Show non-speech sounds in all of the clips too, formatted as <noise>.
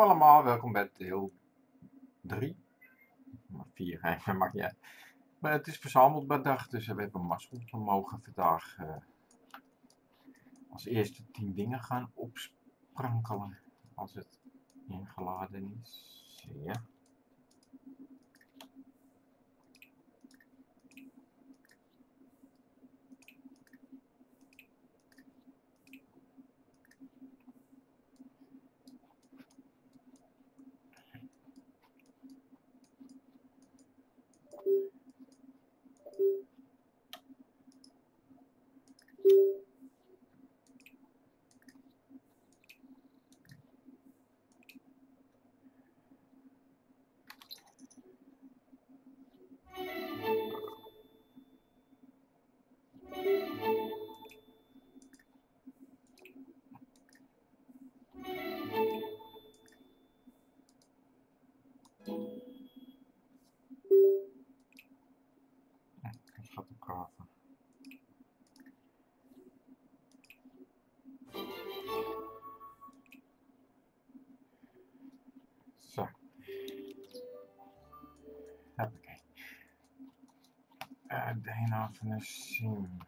allemaal, welkom bij deel 3. 4, <laughs> hè, maakt niet uit. Maar het is verzameld bij dag, dus we hebben mazzel. We mogen vandaag uh, als eerste 10 dingen gaan opsprankelen. Als het ingeladen is. Ja. Van de sim.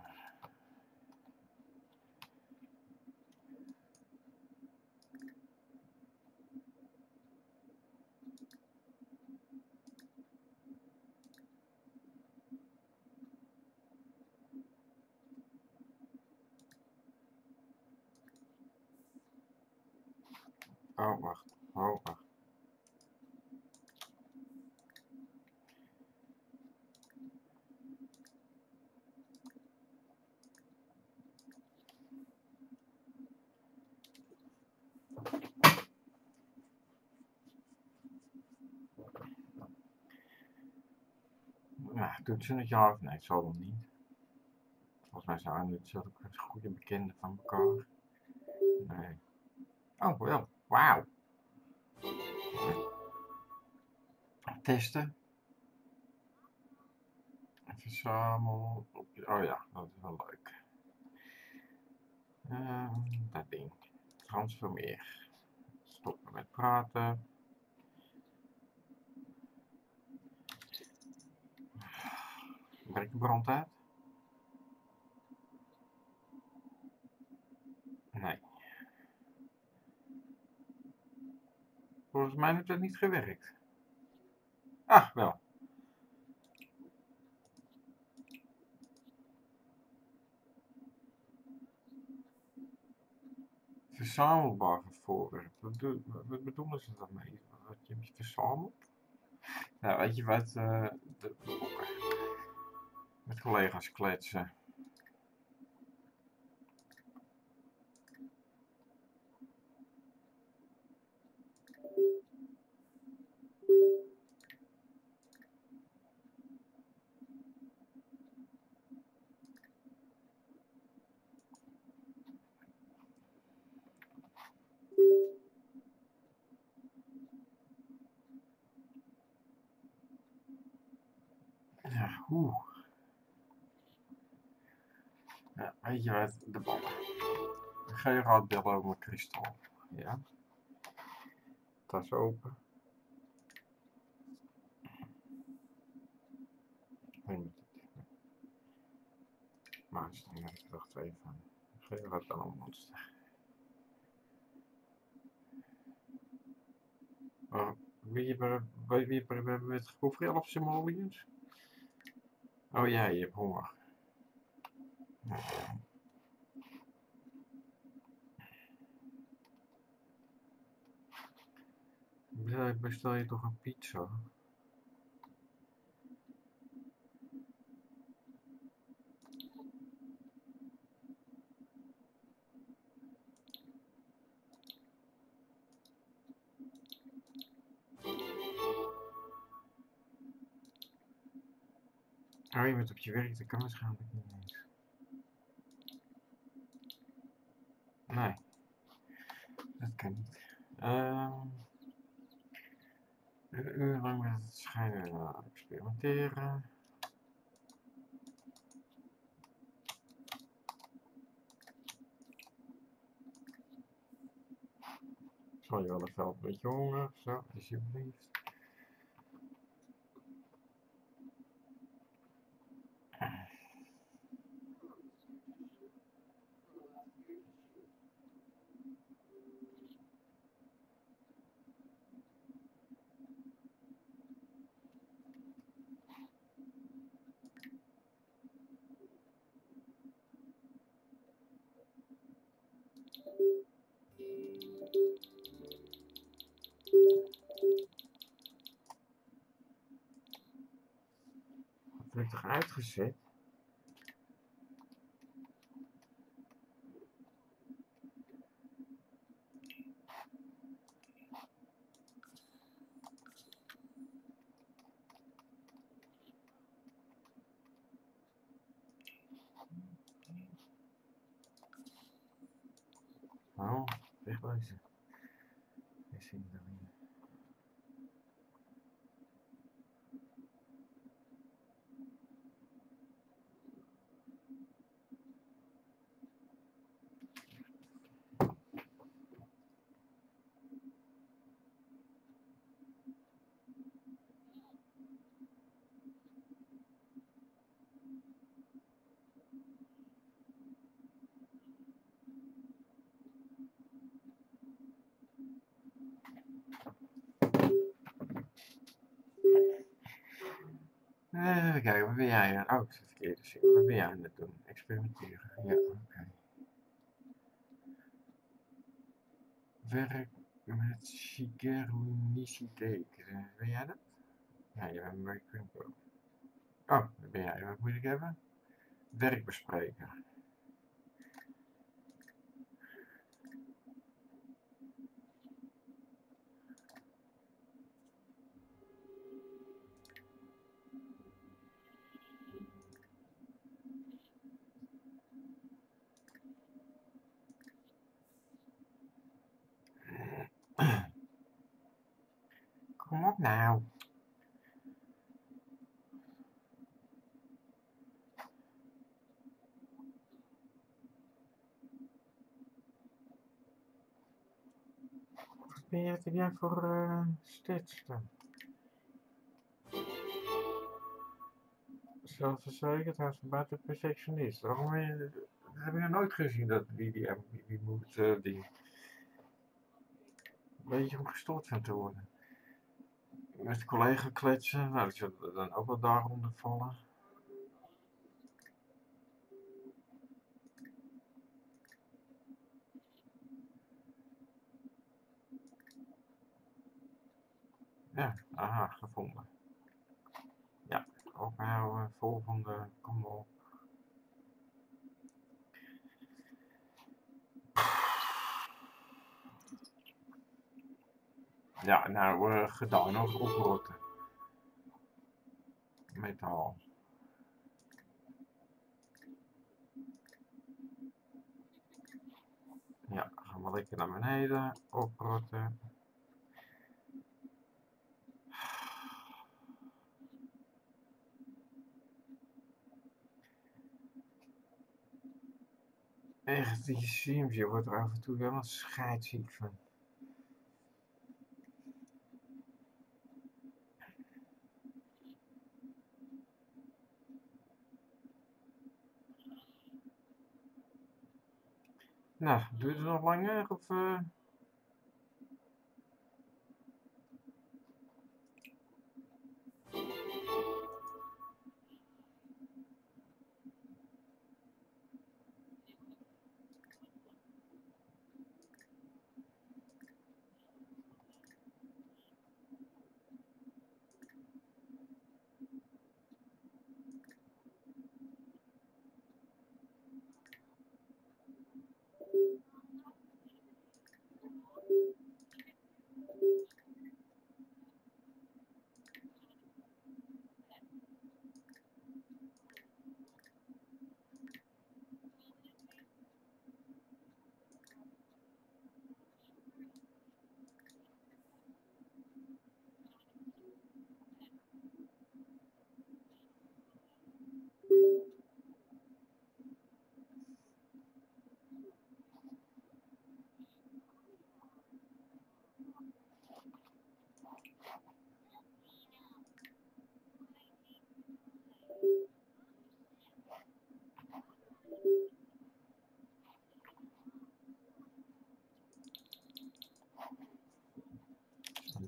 Oh, wacht. Oh, wacht. Doet ze het jaar of nee, zal wel niet. Volgens mij zijn het zulke goede bekenden van elkaar. Nee. Oh, wel. Wauw. Testen. Verzamel. Oh ja, dat is wel leuk. Uh, dat ding. Transformeer. Stoppen met praten. Brand uit? Nee. Volgens mij heeft het niet gewerkt. Ah, wel. Verzamelbare voorwerp. Wat, wat bedoelen ze daarmee? Wat je verzamelt? Nou, weet je wat? Uh, de, met collega's kletsen. Oeh. Ja, weet je wat, de ballen. Geen radbellen over mijn kristal. Ja. Tas open. Maar dan heb ik er twee van. Geen radbellen monster. Uh, wie hebben we het geproefd? Elf symbooljes? Oh ja, je hebt honger. Bestel je toch een pizza? Oh, je bent op je werk, dat kan waarschijnlijk niet eens. Nee. Dat kan niet. Um, een uur lang met het schijnen Zal je wel even helpen met je honger? Zo, alsjeblieft. Wat heb ik toch uitgezet? Oh, wegwezen. Ik Even kijken, wat ben jij aan? Oh, ik zit verkeerd te zien. Wat ben jij aan het doen? Experimenteren. Ja, oké. Werk met Shigeru. Eh, Ben jij dat? Ja, je bent American Pro. Oh, wat ben jij? Wat moet ik hebben? Werkbespreker. Kom nou. Ben jij, wat heb jij voor uh, stats dan? Zelfverzekerd, is een buiten perfectionist. Waarom je, heb ik nog nooit gezien, dat die, die, die, die moet, uh, die... Een beetje om gestoord van te worden. Met de collega kletsen, nou, die zullen dan ook wel daaronder vallen. Ja, aha, gevonden. Ja, ophouden, volgende, kom op. Ja, nou, uh, gedaan, nog oprotten. Metaal. Ja, gaan we lekker naar beneden, oprotten. Echt, die Sims, je wordt er af en toe wel een scheidsziek van. Nou, duurt het nog langer of... Uh...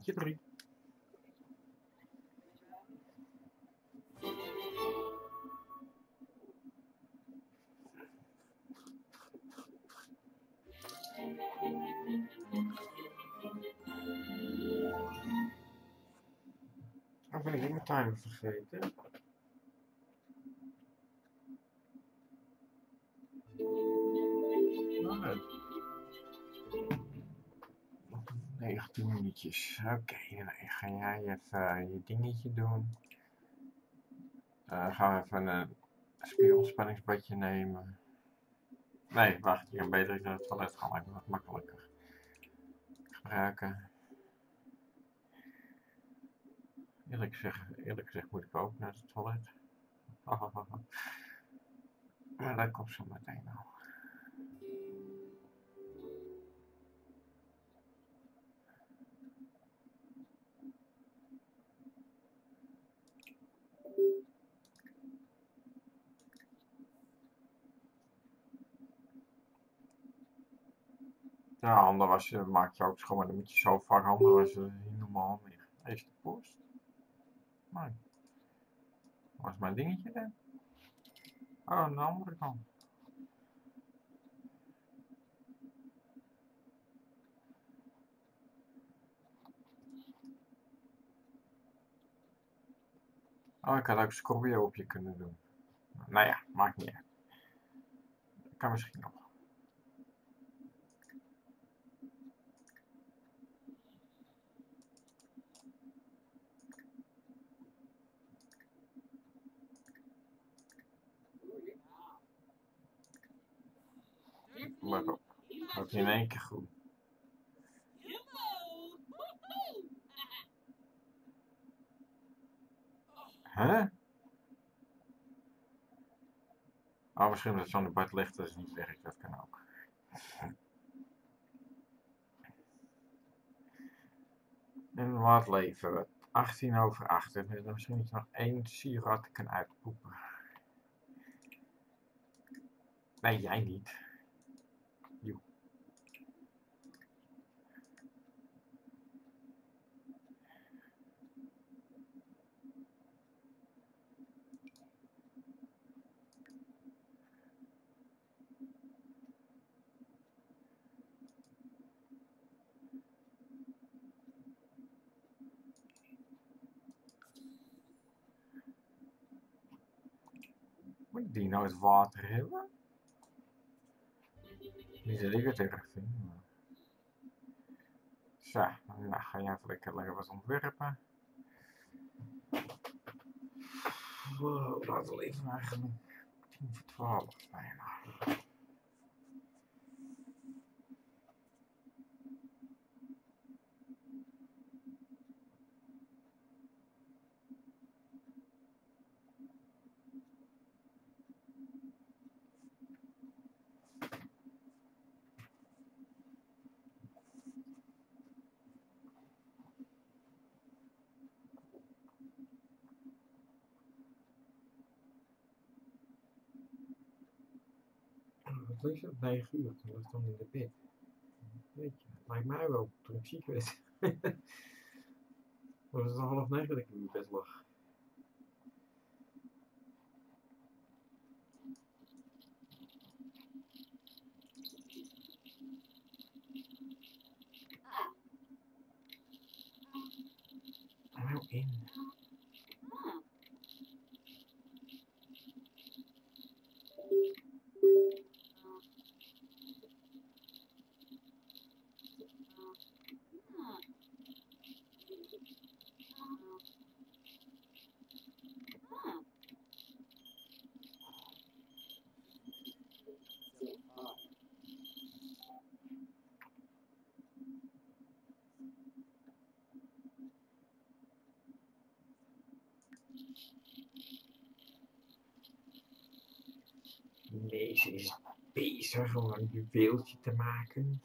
dingetje drie. Oh, ben ik mijn timer vergeten? 19 minuutjes. Oké, dan ga jij even je dingetje doen. Uh, gaan we even een spierontspanningsbadje nemen. Nee, wacht, je kan beter het toilet gaan, lijkt wat makkelijker. Gebruiken. Eerlijk gezegd, eerlijk gezegd moet ik ook naar het toilet. <laughs> maar dat komt zo meteen al. Ja, handen wassen maak je ook schoon, maar dan moet je zo vaak handen wassen, niet normaal meer. Eerst de post. Waar is mijn dingetje dan? Oh, aan de andere kant. Oh, ik had ook Scorpio op je kunnen doen. Nou ja, maakt niet uit. Kan misschien nog. Maar op. Ook in één keer goed. Huh? Oh, misschien dat het zo'n bad ligt, dat is niet werkt, dat kan ook. En wat leven we? 18 over 8. En dan misschien dat je nog één sigaret kan uitpoepen. Nee, jij niet. Moet die nou het water hebben? Niet dat ik het erg vind. Zo, nou ga jij even lekker, lekker wat ontwerpen. Wow, laten we even eigenlijk 10 voor 12 bijna. Je? 9 uur, toen was ik dan in de bed. Weet je, lijkt mij wel, toen ik ziek werd. was het al half negen dat ik in mijn bed lag. Nou in. Deze is bezig om een juweeltje te maken.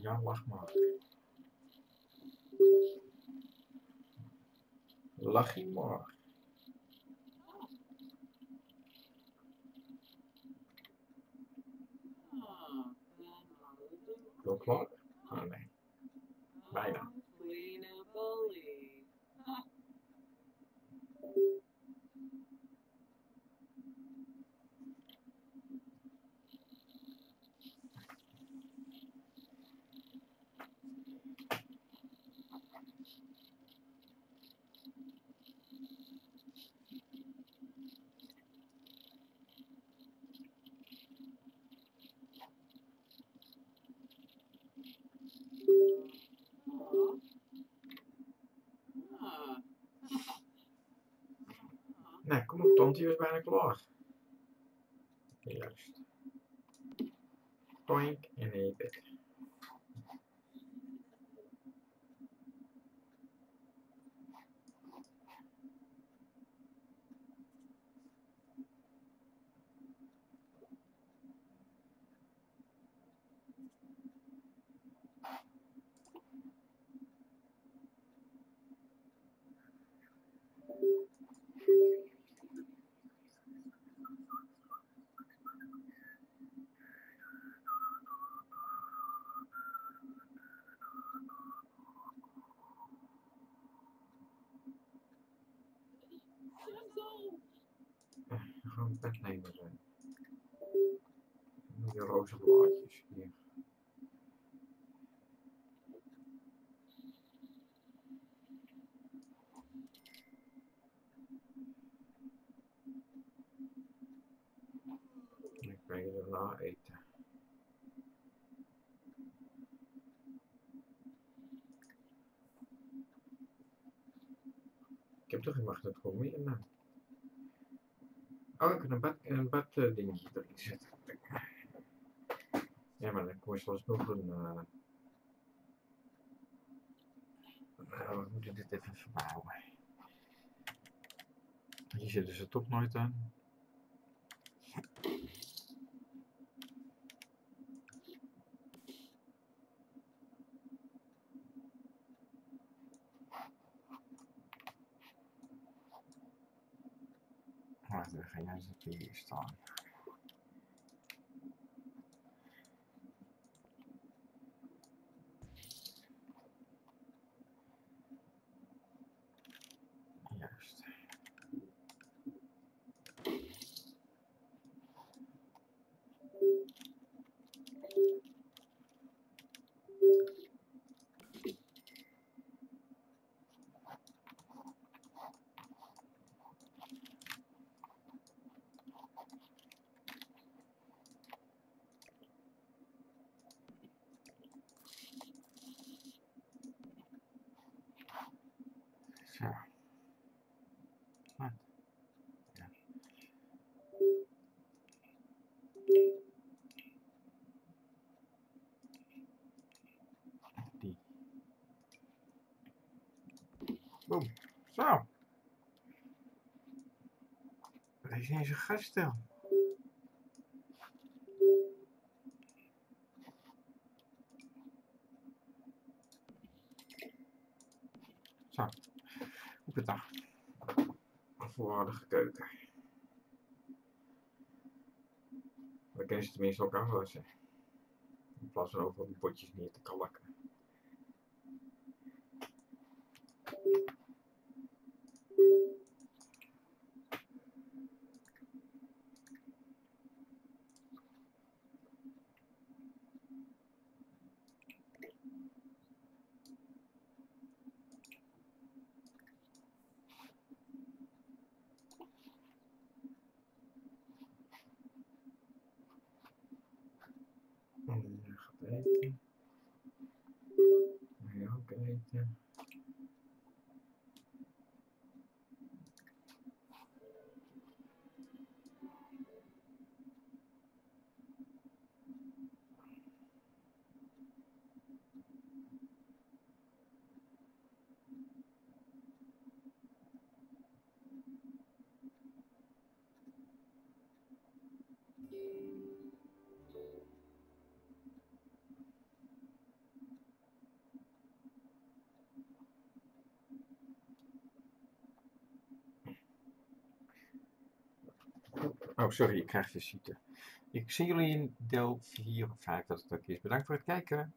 Ja, lach maar. Lach je maar. Wel klaar? Nee, kom op, Tante, je is bijna klaar. Juist. Toink en eet het. Zo. Gewoon een pet nemen zijn. Die roze blaadjes hier. Ik ben je daarna eten. Ik heb toch geen magnetron meer? Nou. Oh, ik kan een bad, bad eh, dingetje erin zetten. Ja, maar dan kom je zoals nog een... eh Nou, we moeten dit even verbouwen. Hier zitten ze toch nooit aan. Wacht even, ga jij zitten hier staan. Juist. Zo. Wat? Ja. Die. Boom. Zo. Dat is niet eens een gaststel. Zo. Een volwaardige keuken. Dan kunnen ze tenminste ook afwassen. In plaats van overal die potjes neer te kalken. En je gaat eten. Ga je Oh, sorry, ik krijg visite. Ik zie jullie in deel 4 of 5 dat het ook is. Bedankt voor het kijken.